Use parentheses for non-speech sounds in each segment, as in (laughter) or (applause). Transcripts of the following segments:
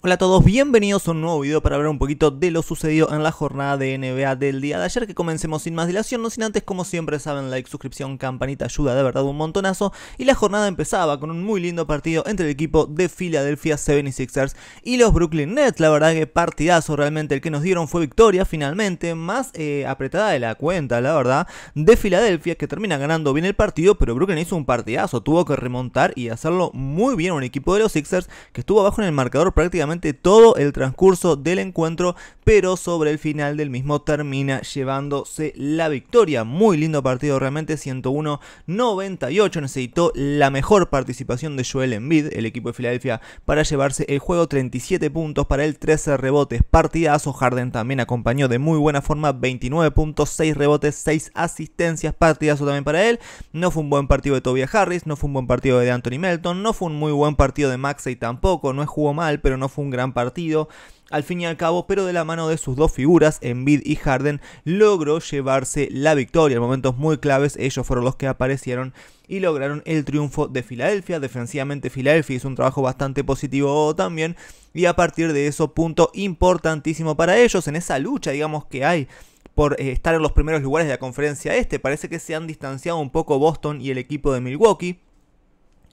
Hola a todos, bienvenidos a un nuevo video para hablar un poquito de lo sucedido en la jornada de NBA del día de ayer Que comencemos sin más dilación, no sin antes como siempre saben like, suscripción, campanita ayuda de verdad un montonazo. Y la jornada empezaba con un muy lindo partido entre el equipo de Philadelphia 76ers y los Brooklyn Nets. La verdad que partidazo realmente el que nos dieron fue victoria finalmente, más eh, apretada de la cuenta la verdad De Filadelfia que termina ganando bien el partido pero Brooklyn hizo un partidazo, tuvo que remontar y hacerlo muy bien un equipo de los Sixers que estuvo abajo en el marcador prácticamente todo el transcurso del encuentro, pero sobre el final del mismo termina llevándose la victoria. Muy lindo partido realmente, 101-98. Necesitó la mejor participación de Joel Embiid, el equipo de Filadelfia, para llevarse el juego 37 puntos para él, 13 rebotes, partidazo. Harden también acompañó de muy buena forma, 29 puntos, 6 rebotes, 6 asistencias, partidazo también para él. No fue un buen partido de Tobias Harris, no fue un buen partido de Anthony Melton, no fue un muy buen partido de Maxey tampoco, no jugó mal, pero no fue un gran partido al fin y al cabo, pero de la mano de sus dos figuras, Embiid y Harden, logró llevarse la victoria. En momentos muy claves, ellos fueron los que aparecieron y lograron el triunfo de Filadelfia. Defensivamente, Filadelfia hizo un trabajo bastante positivo también. Y a partir de eso, punto importantísimo para ellos en esa lucha, digamos, que hay por eh, estar en los primeros lugares de la conferencia este. Parece que se han distanciado un poco Boston y el equipo de Milwaukee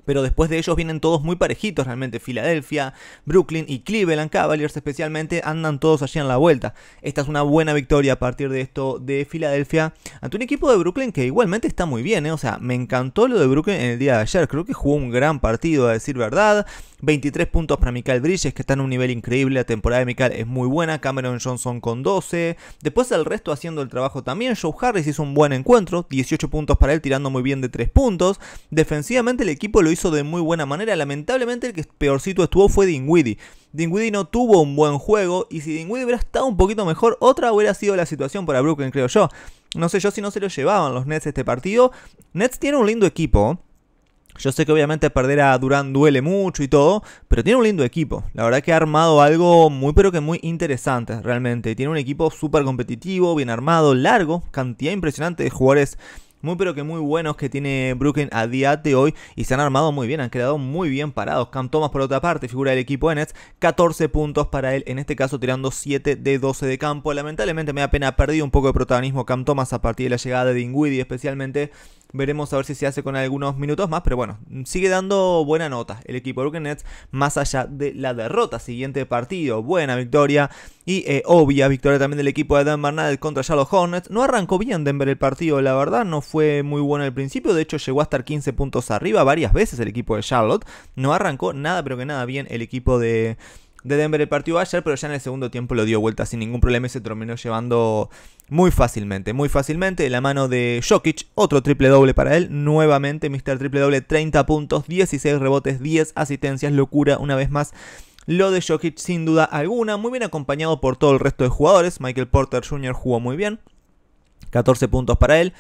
pero después de ellos vienen todos muy parejitos realmente. Filadelfia, Brooklyn y Cleveland Cavaliers especialmente andan todos allí en la vuelta. Esta es una buena victoria a partir de esto de Filadelfia ante un equipo de Brooklyn que igualmente está muy bien. ¿eh? O sea, me encantó lo de Brooklyn en el día de ayer. Creo que jugó un gran partido a decir verdad. 23 puntos para Michael Bridges que está en un nivel increíble. La temporada de Michael es muy buena. Cameron Johnson con 12. Después el resto haciendo el trabajo también. Joe Harris hizo un buen encuentro. 18 puntos para él tirando muy bien de 3 puntos. Defensivamente el equipo lo hizo de muy buena manera. Lamentablemente el que peorcito estuvo fue Dinwiddie. Dinwiddie no tuvo un buen juego y si Dinwiddie hubiera estado un poquito mejor, otra hubiera sido la situación para Brooklyn, creo yo. No sé yo si no se lo llevaban los Nets este partido. Nets tiene un lindo equipo. Yo sé que obviamente perder a Durán duele mucho y todo, pero tiene un lindo equipo. La verdad que ha armado algo muy pero que muy interesante realmente. Tiene un equipo súper competitivo, bien armado, largo, cantidad impresionante de jugadores muy pero que muy buenos que tiene Brooklyn a día de hoy y se han armado muy bien, han quedado muy bien parados. Cam Thomas por otra parte, figura del equipo de Nets, 14 puntos para él, en este caso tirando 7 de 12 de campo. Lamentablemente me da pena, perdido un poco de protagonismo Cam Thomas a partir de la llegada de Dinwiddie especialmente. Veremos a ver si se hace con algunos minutos más, pero bueno, sigue dando buena nota el equipo de Brooklyn Nets más allá de la derrota. Siguiente partido, buena victoria y eh, obvia victoria también del equipo de Denver Nuggets contra Charlotte Hornets. No arrancó bien Denver el partido, la verdad, no fue muy bueno al principio, de hecho llegó a estar 15 puntos arriba varias veces el equipo de Charlotte. No arrancó nada, pero que nada bien el equipo de de Denver el partido ayer, pero ya en el segundo tiempo lo dio vuelta sin ningún problema y se terminó llevando muy fácilmente, muy fácilmente la mano de Jokic, otro triple doble para él, nuevamente Mr. Triple Doble, 30 puntos, 16 rebotes, 10 asistencias, locura una vez más. Lo de Jokic sin duda alguna, muy bien acompañado por todo el resto de jugadores, Michael Porter Jr. jugó muy bien, 14 puntos para él.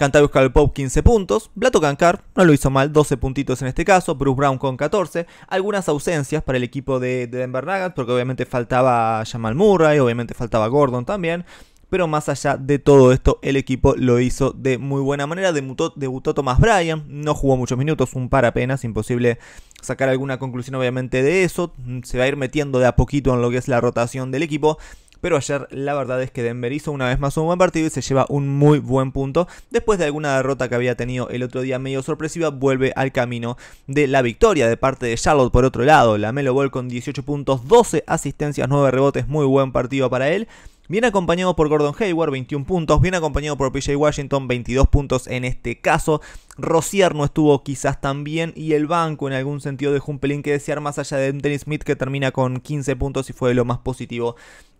Cantavius Pop 15 puntos, Blato Cancard no lo hizo mal, 12 puntitos en este caso, Bruce Brown con 14, algunas ausencias para el equipo de, Denver Nuggets, porque obviamente faltaba Jamal Murray, obviamente faltaba Gordon también, pero más allá de todo esto, el equipo lo hizo de muy buena manera. Debutó, debutó Thomas Bryan, no jugó muchos minutos, un par apenas, imposible sacar alguna conclusión obviamente de eso. Se va a ir metiendo de a poquito en lo que es la rotación del equipo. Pero ayer la verdad es que Denver hizo una vez más un buen partido y se lleva un muy buen punto. Después de alguna derrota que había tenido el otro día medio sorpresiva, vuelve al camino de la victoria de parte de Charlotte por otro lado. La Melo Ball con 18 puntos, 12 asistencias, 9 rebotes, muy buen partido para él. Bien acompañado por Gordon Hayward, 21 puntos. Bien acompañado por PJ Washington, 22 puntos en este caso. Rocier no estuvo quizás tan bien. Y el banco en algún sentido dejó un pelín que desear más allá de Dennis Smith que termina con 15 puntos y fue lo más positivo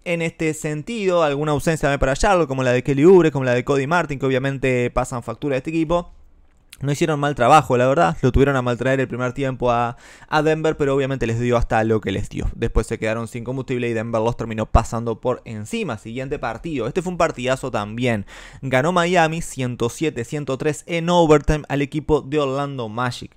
en este sentido. Alguna ausencia para Charlotte como la de Kelly Ubre, como la de Cody Martin que obviamente pasan factura de este equipo. No hicieron mal trabajo, la verdad. Lo tuvieron a maltraer el primer tiempo a, Denver, pero obviamente les dio hasta lo que les dio. Después se quedaron sin combustible y Denver los terminó pasando por encima. Siguiente partido. Este fue un partidazo también. Ganó Miami 107-103 en overtime al equipo de Orlando Magic.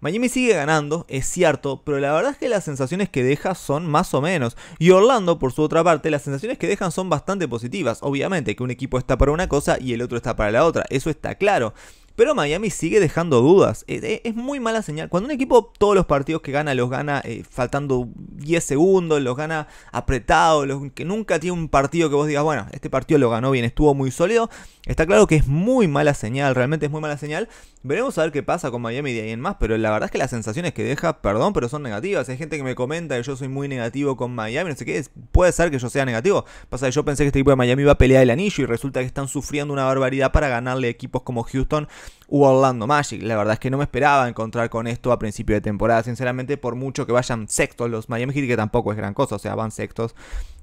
Miami sigue ganando, es cierto, pero la verdad es que las sensaciones que deja son más o menos. Y Orlando, por su otra parte, las sensaciones que dejan son bastante positivas. Obviamente que un equipo está para una cosa y el otro está para la otra, eso está claro. Pero Miami sigue dejando dudas. Es, muy mala señal. Cuando un equipo todos los partidos que gana los gana eh, faltando 10 segundos, los gana apretado, que nunca tiene un partido que vos digas, bueno, este partido lo ganó bien, estuvo muy sólido, está claro que es muy mala señal, realmente es muy mala señal. Veremos a ver qué pasa con Miami de ahí en más, pero la verdad es que las sensaciones que deja, perdón, pero son negativas. Hay gente que me comenta que yo soy muy negativo con Miami, no sé qué, puede ser que yo sea negativo. Pasa que yo pensé que este equipo de Miami iba a pelear el anillo y resulta que están sufriendo una barbaridad para ganarle equipos como Houston u Orlando Magic. La verdad es que no me esperaba encontrar con esto a principio de temporada, sinceramente, por mucho que vayan sextos los Miami Heat, que tampoco es gran cosa, o sea, van sextos.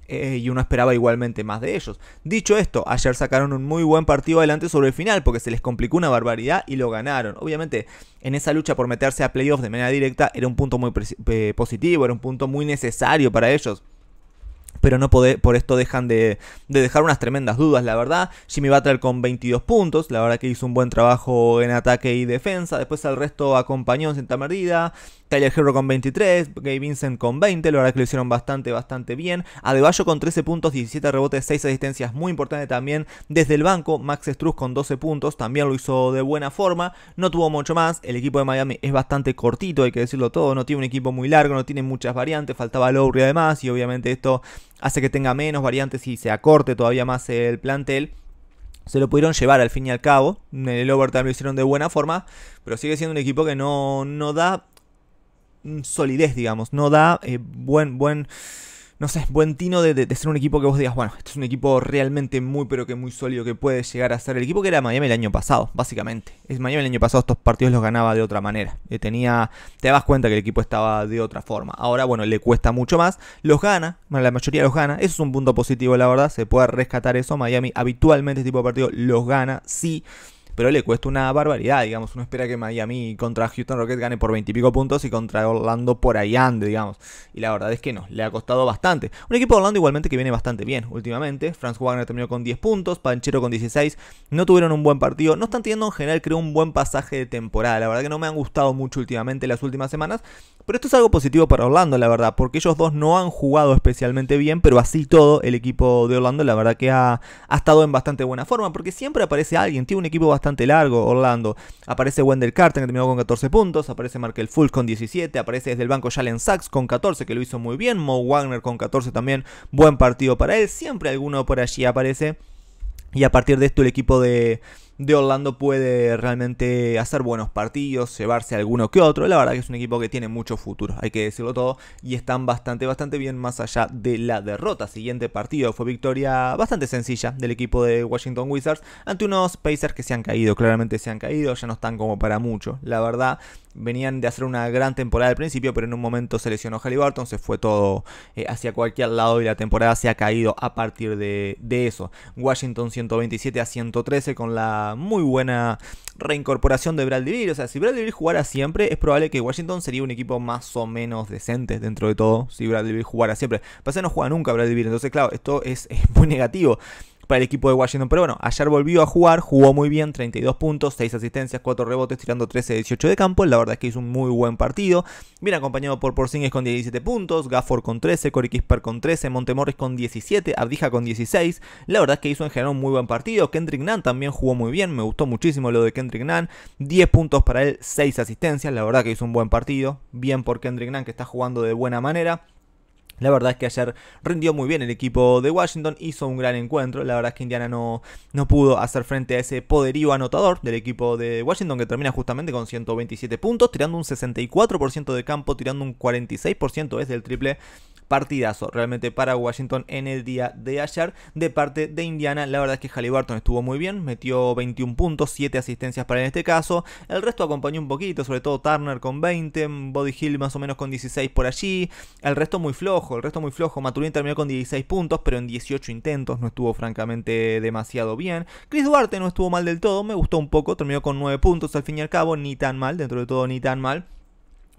Eh, y uno esperaba igualmente más de ellos. Dicho esto, ayer sacaron un muy buen partido adelante sobre el final porque se les complicó una barbaridad y lo ganaron. Obviamente, en esa lucha por meterse a playoffs de manera directa era un punto muy eh, positivo, era un punto muy necesario para ellos pero no por esto dejan de, dejar unas tremendas dudas, la verdad. Jimmy Butler con 22 puntos, la verdad que hizo un buen trabajo en ataque y defensa. Después el resto acompañó en cierta medida. Tyler Hero con 23, Gabe Vincent con 20, la verdad que lo hicieron bastante, bastante bien. Adebayo con 13 puntos, 17 rebotes, 6 asistencias, muy importante también. Desde el banco, Max Struz con 12 puntos, también lo hizo de buena forma. No tuvo mucho más, el equipo de Miami es bastante cortito, hay que decirlo todo. No tiene un equipo muy largo, no tiene muchas variantes, faltaba Lowry además, y obviamente esto hace que tenga menos variantes y se acorte todavía más el plantel se lo pudieron llevar al fin y al cabo. En el overtime lo hicieron de buena forma, pero sigue siendo un equipo que no, no da solidez, digamos. No da eh, buen, buen, no sé, buen tino de, ser un equipo que vos digas, bueno, este es un equipo realmente muy, pero que muy sólido que puede llegar a ser el equipo que era Miami el año pasado, básicamente. Es Miami el año pasado estos partidos los ganaba de otra manera. Eh, tenía, te das cuenta que el equipo estaba de otra forma. Ahora, bueno, le cuesta mucho más. Los gana, bueno, la mayoría los gana. Eso es un punto positivo, la verdad. Se puede rescatar eso. Miami habitualmente este tipo de partidos los gana, sí pero le cuesta una barbaridad, digamos. Uno espera que Miami contra Houston Rockets gane por 20 y pico puntos y contra Orlando por ahí ande, digamos. Y la verdad es que no, le ha costado bastante. Un equipo de Orlando igualmente que viene bastante bien últimamente. Franz Wagner terminó con 10 puntos, Panchero con 16. No tuvieron un buen partido, no están teniendo en general, creo, un buen pasaje de temporada. La verdad que no me han gustado mucho últimamente las últimas semanas. Pero esto es algo positivo para Orlando, la verdad, porque ellos dos no han jugado especialmente bien, pero así todo el equipo de Orlando, la verdad que ha, ha estado en bastante buena forma, porque siempre aparece alguien, tiene un equipo bastante largo, Orlando. Aparece Wendell Carter, que terminó con 14 puntos, aparece Markel Fultz con 17, aparece desde el banco Jalen Sachs con 14, que lo hizo muy bien, Mo Wagner con 14 también, buen partido para él, siempre alguno por allí aparece. Y a partir de esto el equipo de, de Orlando puede realmente hacer buenos partidos, llevarse alguno que otro. La verdad que es un equipo que tiene mucho futuro, hay que decirlo todo, y están bastante, bastante bien más allá de la derrota. Siguiente partido fue victoria bastante sencilla del equipo de Washington Wizards ante unos Pacers que se han caído, claramente se han caído, ya no están como para mucho. La verdad, venían de hacer una gran temporada al principio, pero en un momento se lesionó Halliburton, se fue todo eh, hacia cualquier lado y la temporada se ha caído a partir de, eso. Washington 127 a 113 con la muy buena reincorporación de Bradley Beal. O sea, si Bradley Beal jugara siempre, es probable que Washington sería un equipo más o menos decente dentro de todo. Si Bradley Beal jugara siempre. Pasa no juega nunca Bradley Beal. Entonces, claro, esto es muy negativo para el equipo de Washington. Pero bueno, ayer volvió a jugar, jugó muy bien, 32 puntos, 6 asistencias, 4 rebotes, tirando 13-18 de campo. La verdad es que hizo un muy buen partido. Bien acompañado por Porzingis con 17 puntos, Gafford con 13, Corey con 13, Montemorris con 17, Abdija con 16. La verdad es que hizo en general un muy buen partido. Kendrick Nunn también jugó muy bien, me gustó muchísimo lo de Kendrick Nunn. 10 puntos para él, 6 asistencias. La verdad que hizo un buen partido. Bien por Kendrick Nunn que está jugando de buena manera. La verdad es que ayer rindió muy bien el equipo de Washington, hizo un gran encuentro. La verdad es que Indiana no, no pudo hacer frente a ese poderío anotador del equipo de Washington que termina justamente con 127 puntos, tirando un 64% de campo, tirando un 46% desde el triple partidazo realmente para Washington en el día de ayer. De parte de Indiana, la verdad es que Halliburton estuvo muy bien, metió 21 puntos, 7 asistencias para en este caso. El resto acompañó un poquito, sobre todo Turner con 20, Body Hill más o menos con 16 por allí. El resto muy flojo, el resto muy flojo. Maturín terminó con 16 puntos, pero en 18 intentos no estuvo francamente demasiado bien. Chris Duarte no estuvo mal del todo, me gustó un poco, terminó con 9 puntos al fin y al cabo, ni tan mal, dentro de todo ni tan mal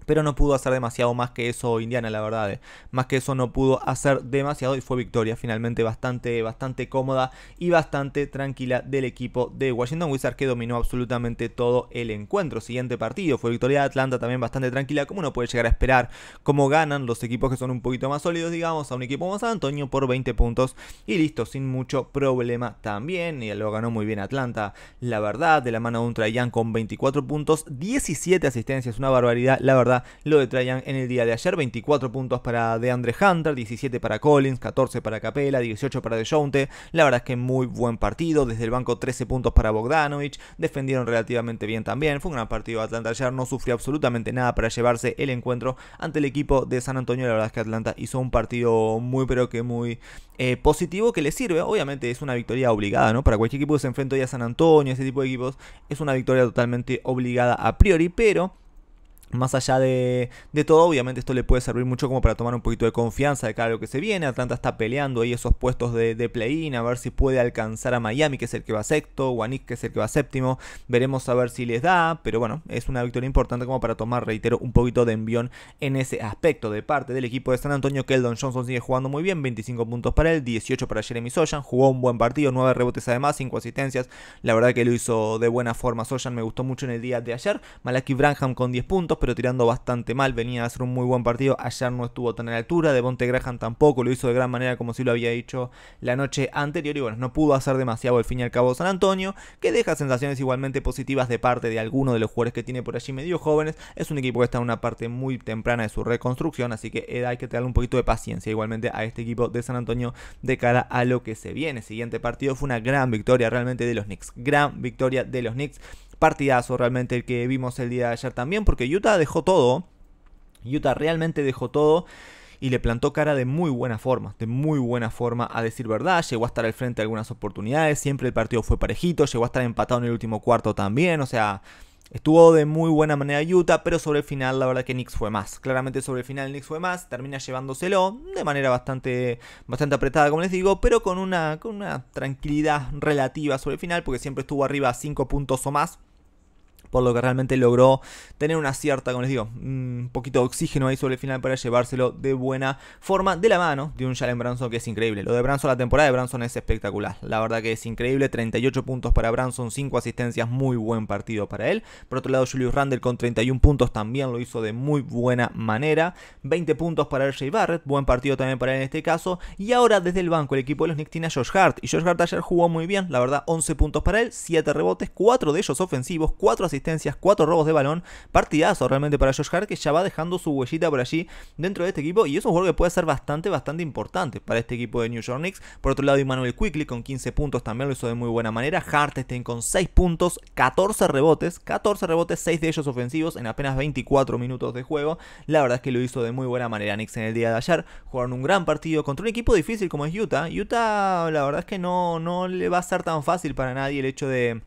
pero no pudo hacer demasiado más que eso Indiana, la verdad. Eh. Más que eso no pudo hacer demasiado y fue victoria finalmente bastante, bastante cómoda y bastante tranquila del equipo de Washington Wizards que dominó absolutamente todo el encuentro. Siguiente partido fue victoria de Atlanta también bastante tranquila, como uno puede llegar a esperar, como ganan los equipos que son un poquito más sólidos, digamos, a un equipo como San Antonio por 20 puntos y listo, sin mucho problema también. Y lo ganó muy bien Atlanta, la verdad, de la mano de un Trajan con 24 puntos, 17 asistencias, una barbaridad, la verdad lo de Trajan en el día de ayer. 24 puntos para DeAndre Hunter, 17 para Collins, 14 para Capela, 18 para DeJounte. La verdad es que muy buen partido. Desde el banco 13 puntos para Bogdanovich. Defendieron relativamente bien también. Fue un gran partido Atlanta ayer. No sufrió absolutamente nada para llevarse el encuentro ante el equipo de San Antonio. La verdad es que Atlanta hizo un partido muy pero que muy eh, positivo que le sirve. Obviamente es una victoria obligada, ¿no? Para cualquier equipo que se enfrenta hoy a San Antonio, ese tipo de equipos, es una victoria totalmente obligada a priori. Pero más allá de, todo, obviamente esto le puede servir mucho como para tomar un poquito de confianza de cara a lo que se viene. Atlanta está peleando ahí esos puestos de, play-in, a ver si puede alcanzar a Miami, que es el que va sexto, o que es el que va séptimo. Veremos a ver si les da, pero bueno, es una victoria importante como para tomar, reitero, un poquito de envión en ese aspecto. De parte del equipo de San Antonio, Keldon Johnson sigue jugando muy bien, 25 puntos para él, 18 para Jeremy Sojan, jugó un buen partido, 9 rebotes además, 5 asistencias. La verdad que lo hizo de buena forma Sojan, me gustó mucho en el día de ayer. Malaki Branham con 10 puntos pero tirando bastante mal, venía a hacer un muy buen partido, ayer no estuvo tan a la altura, de Bonte Graham tampoco, lo hizo de gran manera como si lo había dicho la noche anterior. Y bueno, no pudo hacer demasiado al fin y al cabo San Antonio, que deja sensaciones igualmente positivas de parte de alguno de los jugadores que tiene por allí medio jóvenes, es un equipo que está en una parte muy temprana de su reconstrucción, así que hay que tener un poquito de paciencia igualmente a este equipo de San Antonio de cara a lo que se viene. Siguiente partido fue una gran victoria realmente de los Knicks, gran victoria de los Knicks partidazo realmente el que vimos el día de ayer también, porque Utah dejó todo. Utah realmente dejó todo y le plantó cara de muy buena forma, de muy buena forma a decir verdad, llegó a estar al frente de algunas oportunidades, siempre el partido fue parejito, llegó a estar empatado en el último cuarto también, o sea, estuvo de muy buena manera Utah, pero sobre el final la verdad que Knicks fue más, claramente sobre el final Knicks fue más, termina llevándoselo de manera bastante, bastante apretada como les digo, pero con una, con una tranquilidad relativa sobre el final, porque siempre estuvo arriba a 5 puntos o más, por lo que realmente logró tener una cierta, como les digo, un poquito de oxígeno ahí sobre el final para llevárselo de buena forma de la mano de un Jalen Branson que es increíble. Lo de Branson, la temporada de Branson es espectacular. La verdad que es increíble, 38 puntos para Branson, 5 asistencias, muy buen partido para él. Por otro lado, Julius Randle con 31 puntos también lo hizo de muy buena manera. 20 puntos para RJ Barrett, buen partido también para él en este caso. Y ahora desde el banco el equipo de los Knicks tiene a Josh Hart. Y Josh Hart ayer jugó muy bien, la verdad, 11 puntos para él, 7 rebotes, 4 de ellos ofensivos, 4 asistencias asistencias, 4 robos de balón. Partidazo realmente para Josh Hart que ya va dejando su huellita por allí dentro de este equipo. Y es un juego que puede ser bastante, bastante importante para este equipo de New York Knicks. Por otro lado, Emmanuel Quickly con 15 puntos también lo hizo de muy buena manera. Hartenstein con 6 puntos, 14 rebotes, 14 rebotes, 6 de ellos ofensivos en apenas 24 minutos de juego. La verdad es que lo hizo de muy buena manera Knicks en el día de ayer. Jugaron un gran partido contra un equipo difícil como es Utah. Utah, la verdad es que no, no le va a ser tan fácil para nadie el hecho de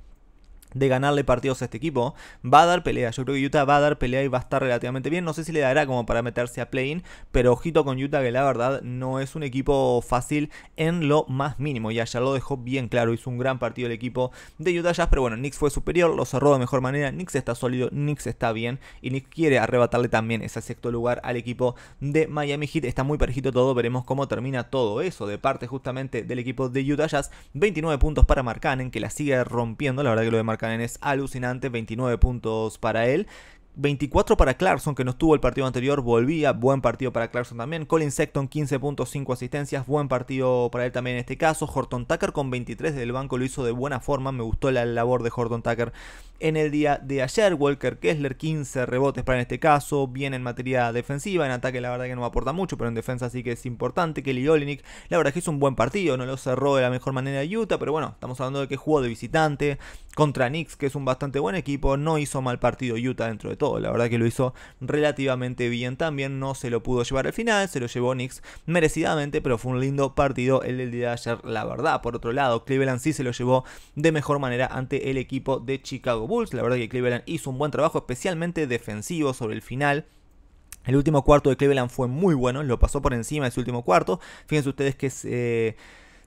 de ganarle partidos a este equipo. Va a dar pelea. Yo creo que Utah va a dar pelea y va a estar relativamente bien. No sé si le dará como para meterse a play-in. Pero ojito con Utah que la verdad no es un equipo fácil en lo más mínimo. Y ayer lo dejó bien claro. Hizo un gran partido el equipo de Utah Jazz. Pero bueno, Knicks fue superior. Lo cerró de mejor manera. Knicks está sólido. Knicks está bien. Y Knicks quiere arrebatarle también ese sexto lugar al equipo de Miami Heat. Está muy parejito todo. Veremos cómo termina todo eso. De parte justamente del equipo de Utah Jazz. 29 puntos para Marcanen. Que la sigue rompiendo. La verdad que lo de Marcanen es alucinante, 29 puntos para él. 24 para Clarkson, que no estuvo el partido anterior, volvía, buen partido para Clarkson también. Colin Sexton, 15.5 asistencias, buen partido para él también en este caso. Horton Tucker con 23 del banco lo hizo de buena forma, me gustó la labor de Horton Tucker en el día de ayer. Walker Kessler, 15 rebotes para en este caso, bien en materia defensiva, en ataque la verdad que no aporta mucho, pero en defensa sí que es importante. Kelly Olinik, la verdad que hizo un buen partido, no lo cerró de la mejor manera Utah, pero bueno, estamos hablando de que jugó de visitante contra Knicks, que es un bastante buen equipo, no hizo mal partido Utah dentro de todo, la verdad que lo hizo relativamente bien también, no se lo pudo llevar al final, se lo llevó Knicks merecidamente, pero fue un lindo partido el del día de ayer, la verdad. Por otro lado, Cleveland sí se lo llevó de mejor manera ante el equipo de Chicago Bulls, la verdad que Cleveland hizo un buen trabajo, especialmente defensivo sobre el final. El último cuarto de Cleveland fue muy bueno, lo pasó por encima de su último cuarto. Fíjense ustedes que... Eh,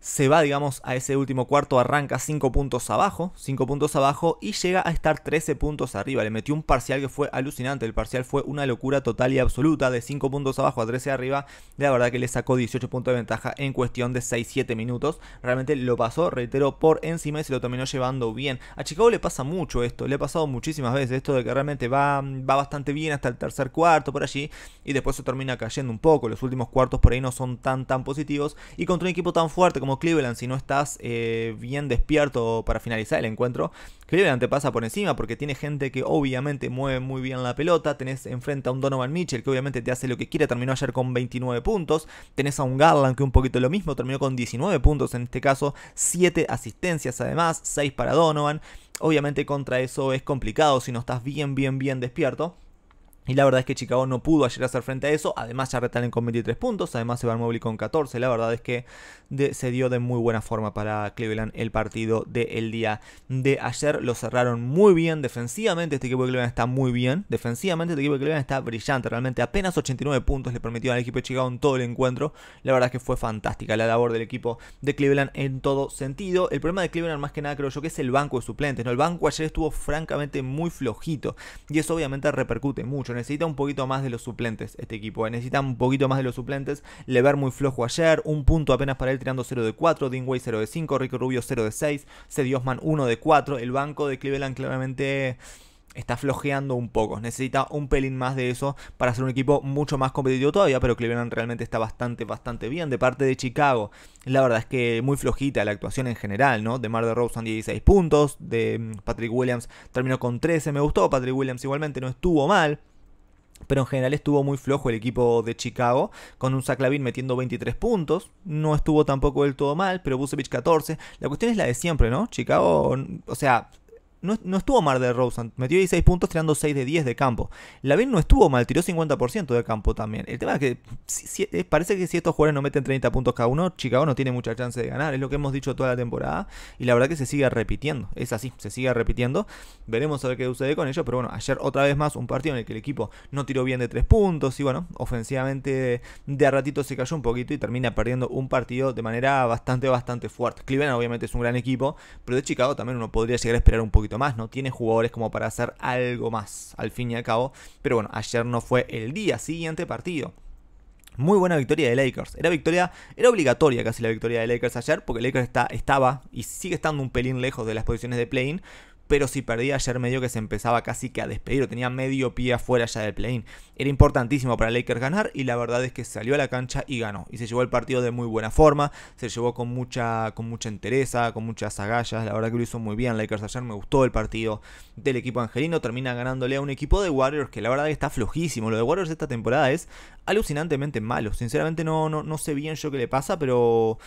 se va, digamos, a ese último cuarto, arranca 5 puntos abajo, 5 puntos abajo y llega a estar 13 puntos arriba. Le metió un parcial que fue alucinante, el parcial fue una locura total y absoluta, de 5 puntos abajo a 13 arriba, la verdad que le sacó 18 puntos de ventaja en cuestión de 6-7 minutos. Realmente lo pasó, reitero, por encima y se lo terminó llevando bien. A Chicago le pasa mucho esto, le ha pasado muchísimas veces esto de que realmente va, va bastante bien hasta el tercer cuarto por allí y después se termina cayendo un poco. Los últimos cuartos por ahí no son tan tan positivos y contra un equipo tan fuerte como Cleveland, si no estás eh, bien despierto para finalizar el encuentro, Cleveland te pasa por encima porque tiene gente que obviamente mueve muy bien la pelota. Tenés enfrente a un Donovan Mitchell que obviamente te hace lo que quiere. Terminó ayer con 29 puntos. Tenés a un Garland que un poquito lo mismo. Terminó con 19 puntos en este caso. 7 asistencias además. 6 para Donovan. Obviamente contra eso es complicado si no estás bien, bien, bien despierto. Y la verdad es que Chicago no pudo ayer hacer frente a eso. Además ya retalen con 23 puntos. Además se va móvil con 14. La verdad es que se dio de muy buena forma para Cleveland el partido del día de ayer. Lo cerraron muy bien defensivamente. Este equipo de Cleveland está muy bien. Defensivamente este equipo de Cleveland está brillante. Realmente apenas 89 puntos le permitió al equipo de Chicago en todo el encuentro. La verdad es que fue fantástica la labor del equipo de Cleveland en todo sentido. El problema de Cleveland más que nada creo yo que es el banco de suplentes. ¿no? El banco ayer estuvo francamente muy flojito. Y eso obviamente repercute mucho necesita un poquito más de los suplentes este equipo. Eh. Necesita un poquito más de los suplentes. Lever muy flojo ayer. Un punto apenas para él tirando 0 de 4. Dingway 0 de 5. Rico Rubio 0 de 6. Cedi Osman 1 de 4. El banco de Cleveland claramente está flojeando un poco. Necesita un pelín más de eso para ser un equipo mucho más competitivo todavía, pero Cleveland realmente está bastante, bastante bien. De parte de Chicago, la verdad es que muy flojita la actuación en general, ¿no? De Mar de Rosen 16 puntos, de mm, Patrick Williams terminó con 13, me gustó Patrick Williams igualmente, no estuvo mal. Pero en general estuvo muy flojo el equipo de Chicago, con un Lavin metiendo 23 puntos. No estuvo tampoco del todo mal, pero Busevich 14. La cuestión es la de siempre, ¿no? Chicago, o sea, no, estuvo mal de Rosen. Metió 16 puntos tirando 6 de 10 de campo. Lavin no estuvo mal, tiró 50% de campo también. El tema es que eh, parece que si estos jugadores no meten 30 puntos cada uno, Chicago no tiene mucha chance de ganar. Es lo que hemos dicho toda la temporada. Y la verdad que se sigue repitiendo. Es así, se sigue repitiendo. Veremos a ver qué sucede con ellos. Pero bueno, ayer otra vez más un partido en el que el equipo no tiró bien de 3 puntos. Y bueno, ofensivamente de a ratito se cayó un poquito y termina perdiendo un partido de manera bastante, bastante fuerte. Cleveland obviamente es un gran equipo. Pero de Chicago también uno podría llegar a esperar un poquito más, ¿no? Tiene jugadores como para hacer algo más, al fin y al cabo. Pero bueno, ayer no fue el día siguiente partido. Muy buena victoria de Lakers. Era victoria, era obligatoria casi la victoria de Lakers ayer, porque Lakers está, estaba y sigue estando un pelín lejos de las posiciones de play-in pero si perdía ayer medio que se empezaba casi que a despedir, tenía medio pie afuera ya del play-in. Era importantísimo para Lakers ganar y la verdad es que salió a la cancha y ganó. Y se llevó el partido de muy buena forma, se llevó con mucha, con mucha entereza, con muchas agallas, la verdad que lo hizo muy bien Lakers ayer, me gustó el partido del equipo angelino, termina ganándole a un equipo de Warriors que la verdad está flojísimo. Lo de Warriors esta temporada es alucinantemente malo, sinceramente no, no, no sé bien yo qué le pasa, pero...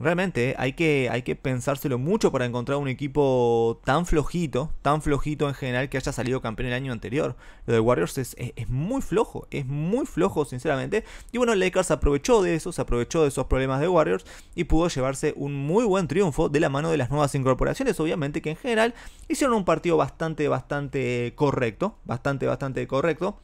Realmente hay que, hay que pensárselo mucho para encontrar un equipo tan flojito, tan flojito en general que haya salido campeón el año anterior. Lo de Warriors es, muy flojo, es muy flojo sinceramente. Y bueno, Lakers aprovechó de eso, se aprovechó de esos problemas de Warriors y pudo llevarse un muy buen triunfo de la mano de las nuevas incorporaciones. Obviamente que en general hicieron un partido bastante, bastante correcto, bastante, bastante correcto.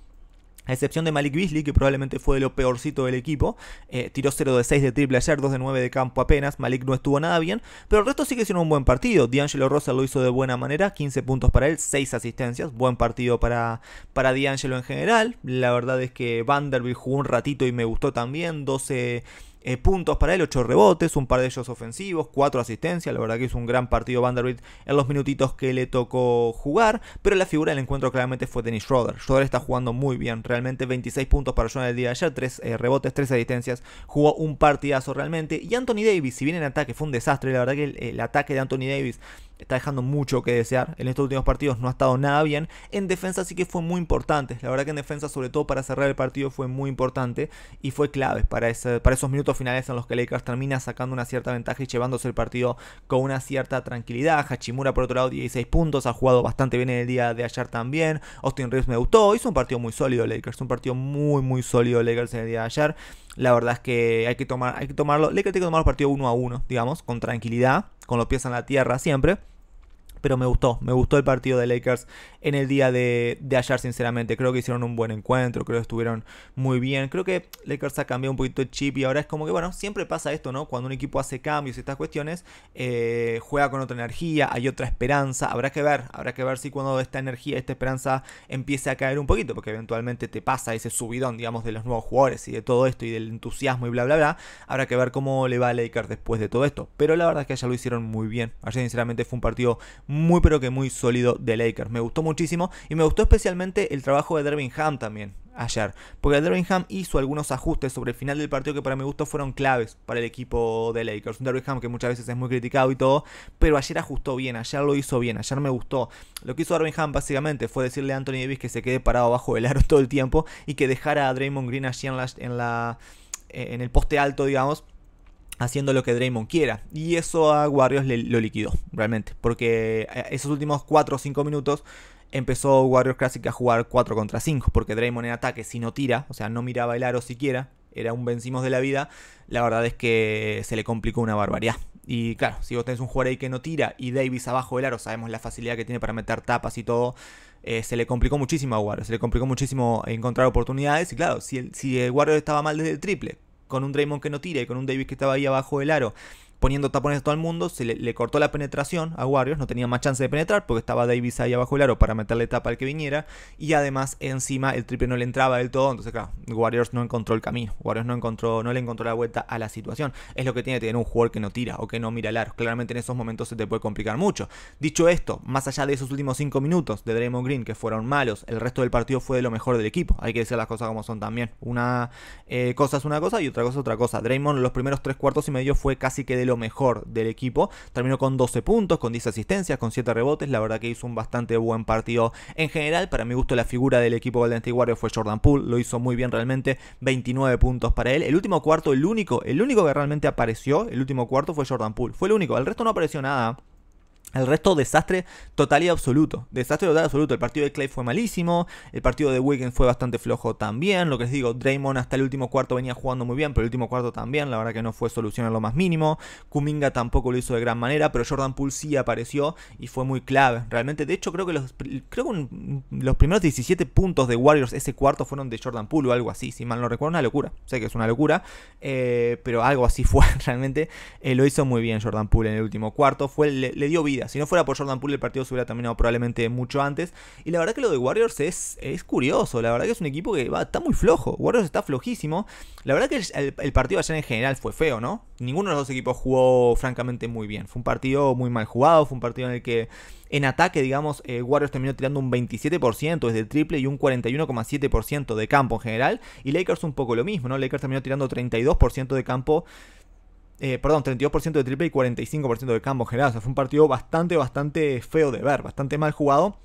A excepción de Malik Beasley, que probablemente fue de lo peorcito del equipo. Eh, tiró 0 de 6 de triple ayer, 2 de 9 de campo apenas. Malik no estuvo nada bien. Pero el resto que hicieron un buen partido. D'Angelo Russell lo hizo de buena manera. 15 puntos para él, 6 asistencias. Buen partido para, para D'Angelo en general. La verdad es que Vanderbilt jugó un ratito y me gustó también. 12 eh, puntos para él, 8 rebotes, un par de ellos ofensivos, 4 asistencias. La verdad que es un gran partido Vanderbilt en los minutitos que le tocó jugar. Pero la figura del encuentro claramente fue Dennis Schroeder. Schroeder está jugando muy bien, realmente 26 puntos para John el día de ayer, 3 eh, rebotes, 3 asistencias. Jugó un partidazo realmente. Y Anthony Davis, si bien en ataque fue un desastre, la verdad que el ataque de Anthony Davis está dejando mucho que desear. En estos últimos partidos no ha estado nada bien. En defensa sí que fue muy importante. La verdad que en defensa, sobre todo para cerrar el partido, fue muy importante y fue clave para, para esos minutos finales en los que Lakers termina sacando una cierta ventaja y llevándose el partido con una cierta tranquilidad. Hachimura, por otro lado, 16 puntos. Ha jugado bastante bien en el día de ayer también. Austin Reeves me gustó. Hizo un partido muy sólido Lakers. Un partido muy, muy sólido Lakers en el día de ayer. La verdad es que hay que, tomar, hay que tomarlo. Lakers tiene que tomar el partido uno a uno, digamos, con tranquilidad, con los pies en la tierra siempre pero me gustó, me gustó el partido de Lakers en el día de, ayer, sinceramente. Creo que hicieron un buen encuentro, creo que estuvieron muy bien. Creo que Lakers ha cambiado un poquito el chip y ahora es como que, bueno, siempre pasa esto, ¿no? Cuando un equipo hace cambios y estas cuestiones, eh, juega con otra energía, hay otra esperanza. Habrá que ver, habrá que ver si cuando esta energía, esta esperanza empiece a caer un poquito, porque eventualmente te pasa ese subidón, digamos, de los nuevos jugadores y de todo esto y del entusiasmo y bla, bla, bla. Habrá que ver cómo le va a Lakers después de todo esto. Pero la verdad es que ya lo hicieron muy bien. Ayer, sinceramente, fue un partido muy pero que muy sólido de Lakers. Me gustó muchísimo y me gustó especialmente el trabajo de Dervin Ham también ayer. Porque Dervin Ham hizo algunos ajustes sobre el final del partido que para mi gusto fueron claves para el equipo de Lakers. Un Dervin Ham que muchas veces es muy criticado y todo, pero ayer ajustó bien, ayer lo hizo bien, ayer me gustó. Lo que hizo Dervin Ham básicamente fue decirle a Anthony Davis que se quede parado bajo el aro (laughs) todo el tiempo y que dejara a Draymond Green allí en, la, en, la, en el poste alto, digamos haciendo lo que Draymond quiera. Y eso a Warriors lo liquidó, realmente. Porque eh, esos últimos 4 o 5 minutos empezó Warriors Classic a jugar 4 contra 5. Porque Draymond en ataque, si no tira, o sea, no miraba el aro siquiera, era un vencimos de la vida, la verdad es que se le complicó una barbaridad. Y claro, si vos tenés un jugador ahí que no tira y Davis abajo del aro, sabemos la facilidad que tiene para meter tapas y todo. Eh, se le complicó muchísimo a Warriors, se le complicó muchísimo encontrar oportunidades. Y claro, si el, si el Warriors estaba mal desde el triple, con un Draymond que no tira y con un Davis que estaba ahí abajo del aro poniendo tapones a todo el mundo, se le, cortó la penetración a Warriors, no tenía más chance de penetrar porque estaba Davis ahí abajo del aro para meterle tapa al que viniera y además encima el triple no le entraba del todo, entonces claro, Warriors no encontró el camino, Warriors no encontró, no le encontró la vuelta a la situación, es lo que tiene tener un jugador que no tira o que no mira el aro, claramente en esos momentos se te puede complicar mucho. Dicho esto, más allá de esos últimos 5 minutos de Draymond Green que fueron malos, el resto del partido fue de lo mejor del equipo, hay que decir las cosas como son también, una eh, cosa es una cosa y otra cosa es otra cosa, Draymond los primeros 3 cuartos y medio fue casi que de lo mejor del equipo. Terminó con 12 puntos, con 10 asistencias, con 7 rebotes. La verdad que hizo un bastante buen partido en general. Para mi gusto, la figura del equipo Golden State fue Jordan Poole. Lo hizo muy bien realmente. 29 puntos para él. El último cuarto, el único, el único que realmente apareció, el último cuarto fue Jordan Poole. Fue el único. El resto no apareció nada. El resto, desastre total y absoluto. Desastre total y absoluto. El partido de Clay fue malísimo. El partido de Wiggins fue bastante flojo también. Lo que les digo, Draymond hasta el último cuarto venía jugando muy bien, pero el último cuarto también. La verdad que no fue solución a lo más mínimo. Kuminga tampoco lo hizo de gran manera, pero Jordan Poole sí apareció y fue muy clave. Realmente, de hecho, creo que los, creo los primeros 17 puntos de Warriors ese cuarto fueron de Jordan Poole o algo así. Si mal no recuerdo, una locura. Sé que es una locura, eh, pero algo así (laughs) fue realmente. Eh, lo hizo muy bien Jordan Poole en el último cuarto. Fue, le dio vida si no fuera por Jordan Poole, el partido se hubiera terminado probablemente mucho antes. Y la verdad que lo de Warriors es, es curioso. La verdad que es un equipo que va, está muy flojo. Warriors está flojísimo. La verdad que el, partido ayer en general fue feo, ¿no? Ninguno de los dos equipos jugó francamente muy bien. Fue un partido muy mal jugado. Fue un partido en el que en ataque, digamos, eh, Warriors terminó tirando un 27% desde el triple y un 41,7% de campo en general. Y Lakers un poco lo mismo, ¿no? Lakers terminó tirando 32% de campo eh, perdón, 32% de triple y 45% de campo general. O sea, fue un partido bastante, bastante feo de ver, bastante mal jugado.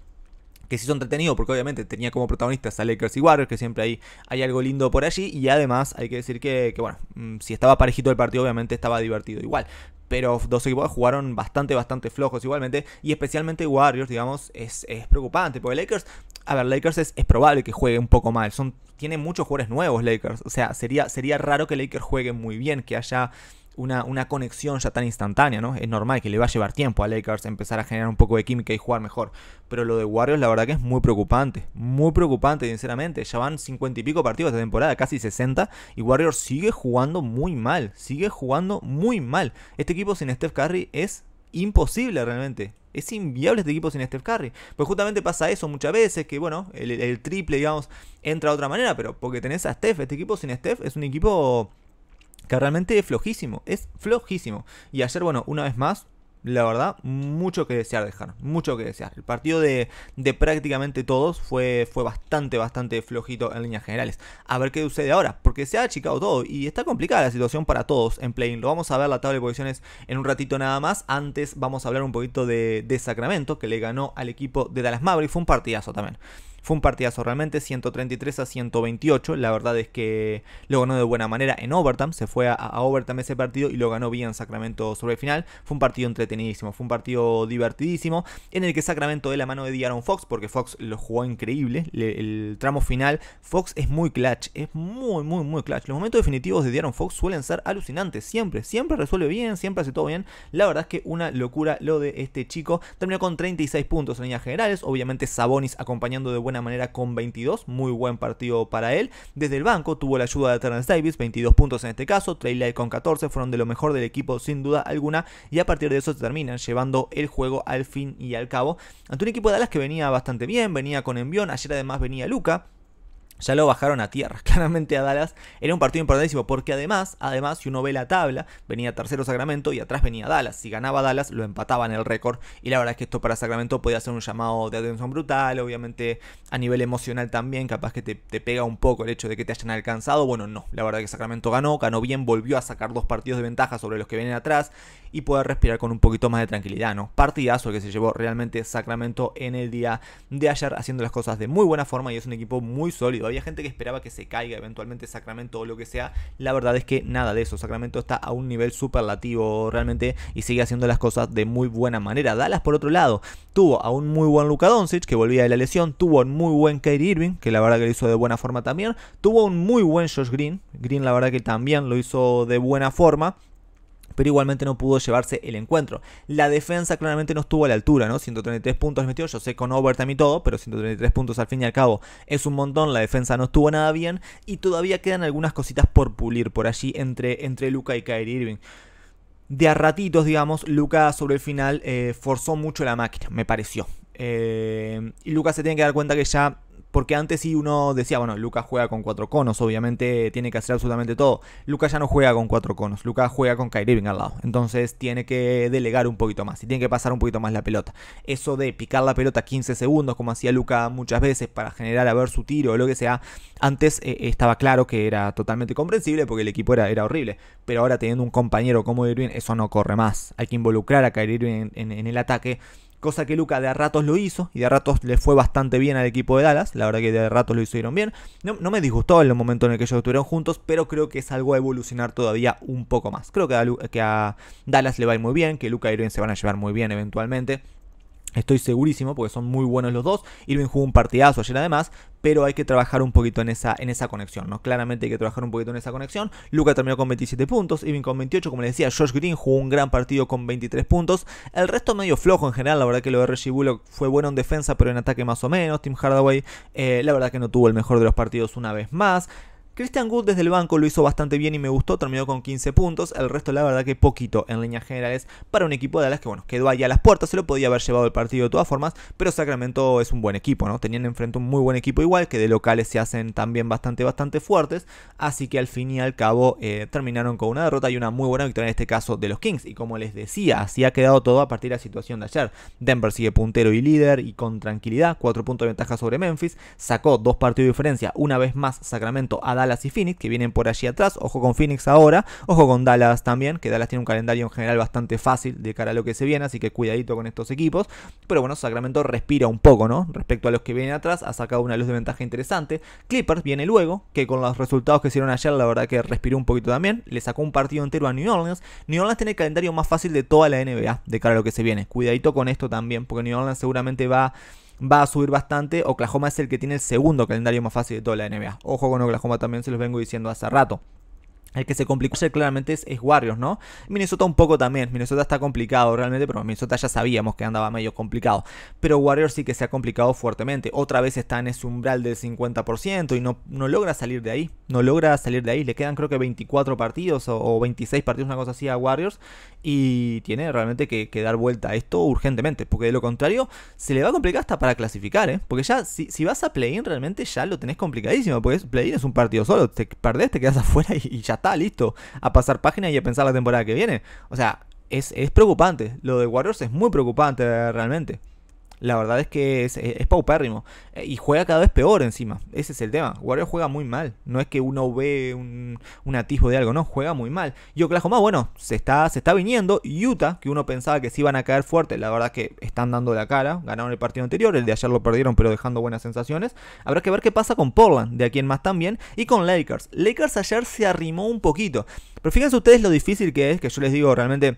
Que se hizo entretenido porque obviamente tenía como protagonistas a Lakers y Warriors, que siempre hay, hay algo lindo por allí. Y además hay que decir que, que, bueno, mm, si estaba parejito el partido, obviamente estaba divertido igual pero dos equipos jugaron bastante, bastante flojos igualmente. Y especialmente Warriors, digamos, es, es preocupante. Porque Lakers, a ver, Lakers es, es, probable que juegue un poco mal. Son, tiene muchos jugadores nuevos Lakers. O sea, sería, sería raro que Lakers juegue muy bien, que haya una, conexión ya tan instantánea, ¿no? Es normal que le va a llevar tiempo a Lakers empezar a generar un poco de química y jugar mejor. Pero lo de Warriors, la verdad que es muy preocupante. Muy preocupante, sinceramente. Ya van 50 y pico partidos de temporada, casi 60. Y Warriors sigue jugando muy mal. Sigue jugando muy mal. Este equipo sin Steph Curry es imposible realmente. Es inviable este equipo sin Steph Curry. Pues justamente pasa eso muchas veces, que bueno, el, el, triple, digamos, entra de otra manera, pero porque tenés a Steph, este equipo sin Steph es un equipo que realmente es flojísimo, es flojísimo. Y ayer, bueno, una vez más, la verdad, mucho que desear dejar, mucho que desear. El partido de, de, prácticamente todos fue, fue bastante, bastante flojito en líneas generales. A ver qué sucede ahora, porque se ha achicado todo y está complicada la situación para todos en play Lo vamos a ver la tabla de posiciones en un ratito nada más. Antes vamos a hablar un poquito de, de Sacramento, que le ganó al equipo de Dallas Mavericks. Fue un partidazo también. Fue un partidazo realmente, 133 a 128. La verdad es que lo ganó de buena manera en overtime. Se fue a, a overtime ese partido y lo ganó bien Sacramento sobre final. Fue un partido entretenidísimo, fue un partido divertidísimo en el que Sacramento de la mano de Diaron Fox, porque Fox lo jugó increíble. el tramo final, Fox es muy clutch, es muy, muy, muy clutch. Los momentos definitivos de Diaron Fox suelen ser alucinantes, siempre, siempre resuelve bien, siempre hace todo bien. La verdad es que una locura lo de este chico. Terminó con 36 puntos en líneas generales, obviamente Sabonis acompañando de buena manera con 22, muy buen partido para él. Desde el banco tuvo la ayuda de Terrence Davis, 22 puntos en este caso, Trey Light con 14, fueron de lo mejor del equipo sin duda alguna y a partir de eso terminan llevando el juego al fin y al cabo. Ante un equipo de Dallas que venía bastante bien, venía con envión, ayer además venía Luca ya lo bajaron a tierra, (laughs) claramente a Dallas. Era un partido importantísimo porque además, además, si uno ve la tabla, venía tercero Sacramento y atrás venía Dallas. Si ganaba Dallas, lo empataban el récord. Y la verdad es que esto para Sacramento podía ser un llamado de atención brutal, obviamente a nivel emocional también, capaz que te, pega un poco el hecho de que te hayan alcanzado. Bueno, no, la verdad es que Sacramento ganó, ganó bien, volvió a sacar dos partidos de ventaja sobre los que vienen atrás y poder respirar con un poquito más de tranquilidad, ¿no? Partidazo que se llevó realmente Sacramento en el día de ayer haciendo las cosas de muy buena forma y es un equipo muy sólido había gente que esperaba que se caiga eventualmente Sacramento o lo que sea. La verdad es que nada de eso. Sacramento está a un nivel superlativo realmente y sigue haciendo las cosas de muy buena manera. Dallas, por otro lado, tuvo a un muy buen Luka Doncic que volvía de la lesión. Tuvo un muy buen Kyrie Irving, que la verdad que lo hizo de buena forma también. Tuvo un muy buen Josh Green. Green, la verdad que también lo hizo de buena forma pero igualmente no pudo llevarse el encuentro. La defensa claramente no estuvo a la altura, ¿no? 133 puntos metió, yo sé con overtime y todo, pero 133 puntos al fin y al cabo es un montón, la defensa no estuvo nada bien y todavía quedan algunas cositas por pulir por allí entre, entre Luca y Kyrie Irving de a ratitos, digamos, Luca sobre el final eh, forzó mucho la máquina, me pareció. Eh, y Luca se tiene que dar cuenta que ya porque antes sí uno decía, bueno, Lucas juega con cuatro conos, obviamente tiene que hacer absolutamente todo. Lucas ya no juega con cuatro conos, Lucas juega con Kyrie Irving al lado. Entonces tiene que delegar un poquito más y tiene que pasar un poquito más la pelota. Eso de picar la pelota 15 segundos, como hacía Lucas muchas veces para generar a ver su tiro o lo que sea, antes eh, estaba claro que era totalmente comprensible porque el equipo era, era horrible. Pero ahora teniendo un compañero como Irving, eso no corre más. Hay que involucrar a Kyrie Irving en el ataque cosa que Luca de a ratos lo hizo y de a ratos le fue bastante bien al equipo de Dallas, la verdad que de a ratos lo hicieron bien. No, me disgustó en el momento en el que ellos estuvieron juntos, pero creo que es algo a evolucionar todavía un poco más. Creo que a, que a Dallas le va a ir muy bien, que Luca y Irving se van a llevar muy bien eventualmente. Estoy segurísimo porque son muy buenos los dos. Irving jugó un partidazo ayer además, pero hay que trabajar un poquito en esa, en esa conexión, ¿no? Claramente hay que trabajar un poquito en esa conexión. Luca terminó con 27 puntos, Irving con 28, como les decía, Josh Green jugó un gran partido con 23 puntos. El resto medio flojo en general, la verdad que lo de Reggie Bullock fue bueno en defensa, pero en ataque más o menos. Tim Hardaway, eh, la verdad que no tuvo el mejor de los partidos una vez más. Christian Wood desde el banco lo hizo bastante bien y me gustó, terminó con 15 puntos. El resto, la verdad, que poquito en líneas generales para un equipo de Dallas que, bueno, quedó ahí a las puertas. Se lo podía haber llevado el partido de todas formas, pero Sacramento es un buen equipo, ¿no? Tenían enfrente un muy buen equipo igual, que de locales se hacen también bastante, bastante fuertes. Así que al fin y al cabo eh, terminaron con una derrota y una muy buena victoria en este caso de los Kings. Y como les decía, así ha quedado todo a partir de la situación de ayer. Denver sigue puntero y líder y con tranquilidad, 4 puntos de ventaja sobre Memphis. Sacó dos partidos de diferencia, una vez más Sacramento a Dallas y Phoenix, que vienen por allí atrás. Ojo con Phoenix ahora, ojo con Dallas también, que Dallas tiene un calendario en general bastante fácil de cara a lo que se viene, así que cuidadito con estos equipos. Pero bueno, Sacramento respira un poco, ¿no? Respecto a los que vienen atrás, ha sacado una luz de ventaja interesante. Clippers viene luego, que con los resultados que hicieron ayer, la verdad que respiró un poquito también. Le sacó un partido entero a New Orleans. New Orleans tiene el calendario más fácil de toda la NBA, de cara a lo que se viene. Cuidadito con esto también, porque New Orleans seguramente va va a subir bastante. Oklahoma es el que tiene el segundo calendario más fácil de toda la NBA. Ojo con Oklahoma también, se los vengo diciendo hace rato. El que se complicó claramente es, Warriors, ¿no? Minnesota un poco también. Minnesota está complicado realmente, pero Minnesota ya sabíamos que andaba medio complicado. Pero Warriors sí que se ha complicado fuertemente. Otra vez está en ese umbral del 50% y no, no logra salir de ahí. No logra salir de ahí. Le quedan creo que 24 partidos o, 26 partidos, una cosa así a Warriors. Y tiene realmente que, dar vuelta a esto urgentemente. Porque de lo contrario, se le va a complicar hasta para clasificar, ¿eh? Porque ya, si, si vas a play-in, realmente ya lo tenés complicadísimo. Porque play-in es un partido solo. Te perdés, te quedas (laughs) afuera y ya está, listo. A pasar página y a pensar la temporada que viene. O sea, es, preocupante. Lo de Warriors es muy preocupante realmente. La verdad es que es, paupérrimo. Eh, y juega cada vez peor encima. Ese es el tema. Warriors juega muy mal. No es que uno ve un, un atisbo de algo, no. Juega muy mal. Y Oklahoma, bueno, se está, se está viniendo. Utah, que uno pensaba que se iban a caer fuerte. La verdad que están dando la cara. Ganaron el partido anterior. El de ayer lo perdieron, pero dejando buenas sensaciones. Habrá que ver qué pasa con Portland, de aquí en más también. Y con Lakers. Lakers ayer se arrimó un poquito. Pero fíjense ustedes lo difícil que es, que yo les digo realmente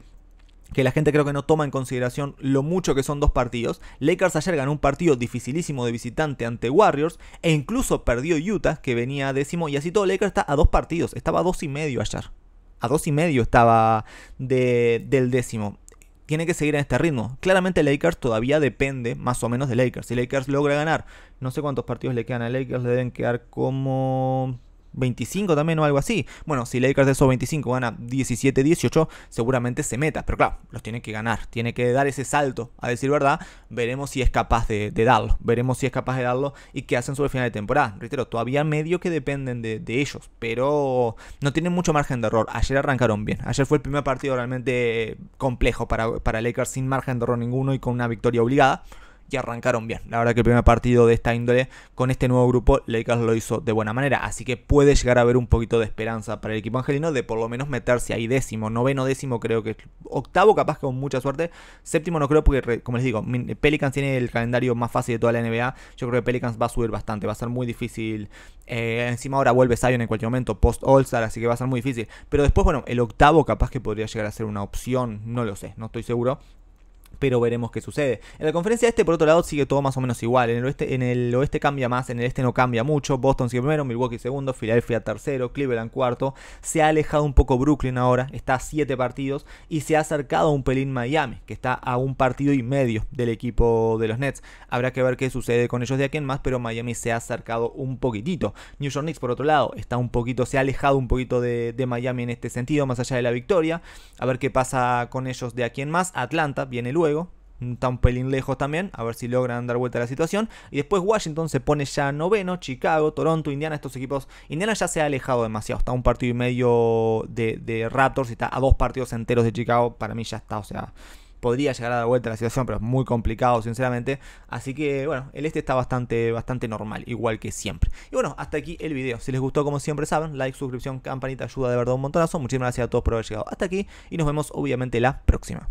que la gente creo que no toma en consideración lo mucho que son dos partidos. Lakers ayer ganó un partido dificilísimo de visitante ante Warriors e incluso perdió Utah, que venía décimo, y así todo Lakers está a dos partidos, estaba a dos y medio ayer. A dos y medio estaba del décimo. Tiene que seguir en este ritmo. Claramente Lakers todavía depende más o menos de Lakers. Si Lakers logra ganar, no sé cuántos partidos le quedan a Lakers, le deben quedar como 25 también o algo así. Bueno, si Lakers de esos 25 gana 17, 18, seguramente se meta. Pero claro, los tiene que ganar. Tiene que dar ese salto, a decir verdad. Veremos si es capaz de, darlo. Veremos si es capaz de darlo y qué hacen sobre el final de temporada. Reitero, todavía medio que dependen de, ellos. Pero no tienen mucho margen de error. Ayer arrancaron bien. Ayer fue el primer partido realmente complejo para, para Lakers sin margen de error ninguno y con una victoria obligada y arrancaron bien. La verdad que el primer partido de esta índole con este nuevo grupo, Lakers lo hizo de buena manera. Así que puede llegar a haber un poquito de esperanza para el equipo angelino de por lo menos meterse ahí décimo, noveno, décimo creo que octavo capaz que con mucha suerte. Séptimo no creo porque, como les digo, Pelicans tiene el calendario más fácil de toda la NBA. Yo creo que Pelicans va a subir bastante, va a ser muy difícil. Eh, encima ahora vuelve Zion en cualquier momento, post All-Star, así que va a ser muy difícil. Pero después, bueno, el octavo capaz que podría llegar a ser una opción, no lo sé, no estoy seguro pero veremos qué sucede. En la conferencia este, por otro lado, sigue todo más o menos igual. En el oeste, en el oeste cambia más, en el este no cambia mucho. Boston sigue primero, Milwaukee segundo, Philadelphia tercero, Cleveland cuarto. Se ha alejado un poco Brooklyn ahora, está a 7 partidos y se ha acercado un pelín Miami, que está a un partido y medio del equipo de los Nets. Habrá que ver qué sucede con ellos de aquí en más, pero Miami se ha acercado un poquitito. New York Knicks, por otro lado, está un poquito, se ha alejado un poquito de, de Miami en este sentido, más allá de la victoria. A ver qué pasa con ellos de aquí en más. Atlanta viene luego está un pelín lejos también, a ver si logran dar vuelta a la situación. Y después Washington se pone ya noveno, Chicago, Toronto, Indiana, estos equipos. Indiana ya se ha alejado demasiado, está un partido y medio de, de Raptors y está a dos partidos enteros de Chicago, para mí ya está, o sea, podría llegar a dar vuelta a la situación, pero es muy complicado, sinceramente. Así que, bueno, el este está bastante, bastante normal, igual que siempre. Y bueno, hasta aquí el video. Si les gustó, como siempre saben, like, suscripción, campanita, ayuda de verdad un montonazo. Muchísimas gracias a todos por haber llegado hasta aquí y nos vemos, obviamente, la próxima.